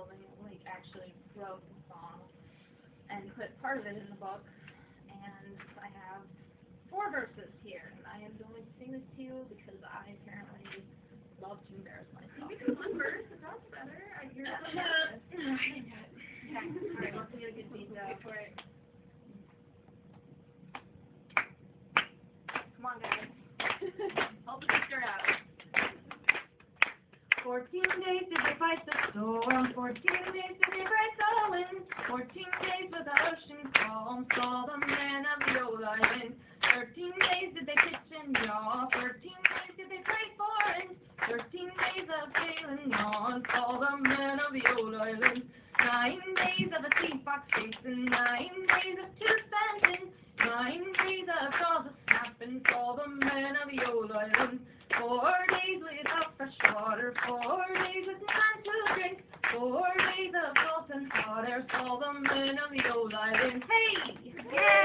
building, like, actually wrote the song and put part of it in the book. And I have four verses here, and I am going to sing this to you because I apparently love to embarrass myself. You can one verse, that's better. I hear that. didn't do it. Okay, alright, let's get a good beat though. For it. Come on, guys. Help the sister out. Fourteen days did they fight the storm, fourteen days the wind, fourteen days with the ocean calm, saw the man of the old island. Thirteen days did they pitch and yaw, thirteen days did they pray for it, thirteen days of sailing on, saw the man of the old island. Nine days of a sea fox chasing, nine days of two standing, nine days of calls a snapping, saw the man of the old island. Four days without fresh water, four days with none All the men of the old island. Hey! Yeah!